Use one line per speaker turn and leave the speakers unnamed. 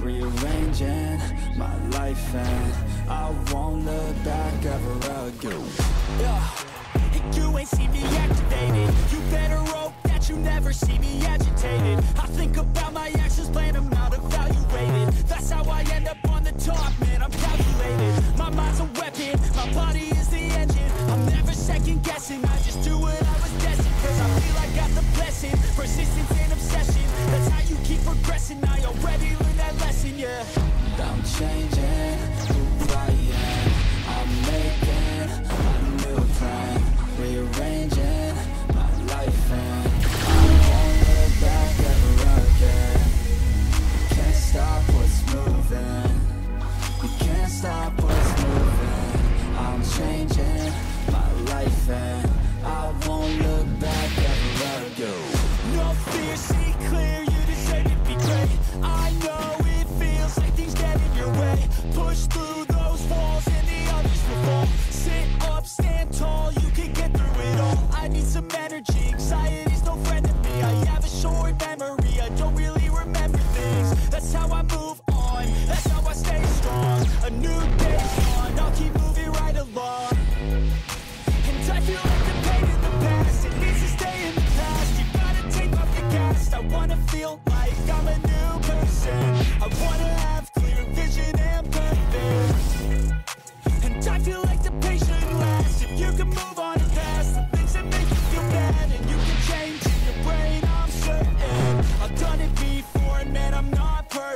Rearranging my life and I won't look back ever again
Yeah, you ain't see me activated You better hope that you never see me agitated. I think about my actions, plan them out, evaluated. That's how I end up on the top, man, I'm calculated. My mind's a weapon, my body is the engine. I'm never second guessing, I just do what I was destined Cause I feel I got the blessing, persistence already learned that lesson, yeah.
I'm changing